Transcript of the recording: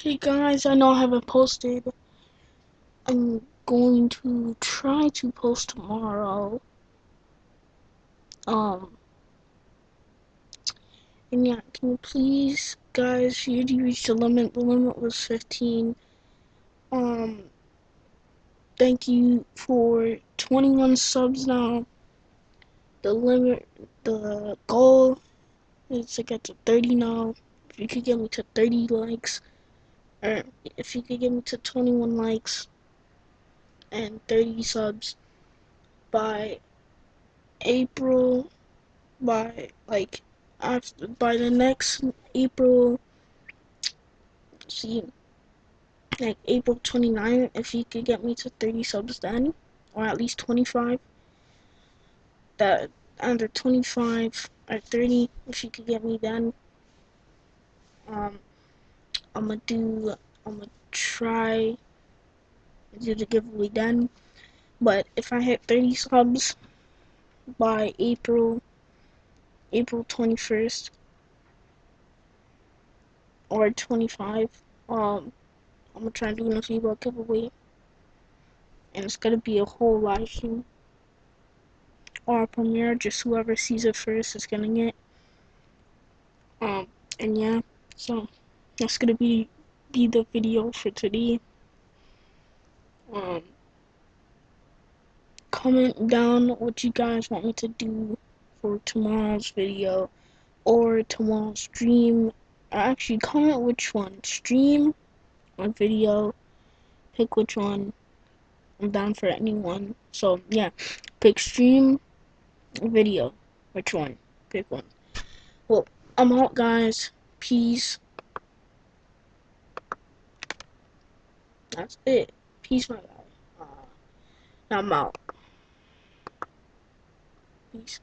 Okay, guys, I know I haven't posted. I'm going to try to post tomorrow. Um, and yeah, can you please, guys, you already reached the limit. The limit was 15. Um, thank you for 21 subs now. The limit, the goal is to get to 30 now. If you could get me to 30 likes, or if you could get me to 21 likes and 30 subs by April, by like after by the next April, see, like April 29th, if you could get me to 30 subs then, or at least 25, that under 25 or 30, if you could get me then, um, I'm gonna do, I'm gonna try to do the giveaway then, but if I hit 30 subs by April, April 21st, or 25, um, I'm gonna try and do an FIBA giveaway, and it's gonna be a whole live stream. Or a premiere, just whoever sees it first is gonna get. Um, and yeah, so that's gonna be be the video for today. Um, comment down what you guys want me to do for tomorrow's video or tomorrow's stream. Actually, comment which one stream or video. Pick which one. I'm down for anyone. So yeah, pick stream, video. Which one? Pick one. Well, I'm out, guys. Peace. That's it. Peace, my guy. Uh, I'm out. Peace.